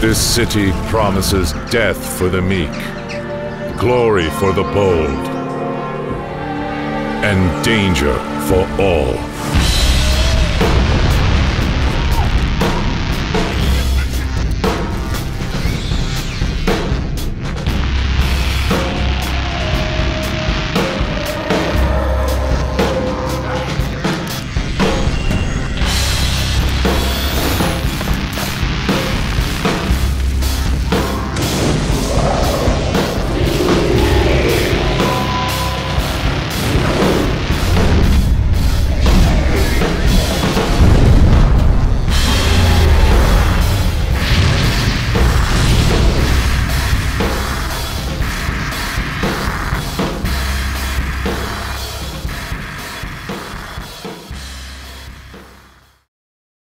This city promises death for the meek, glory for the bold, and danger for all.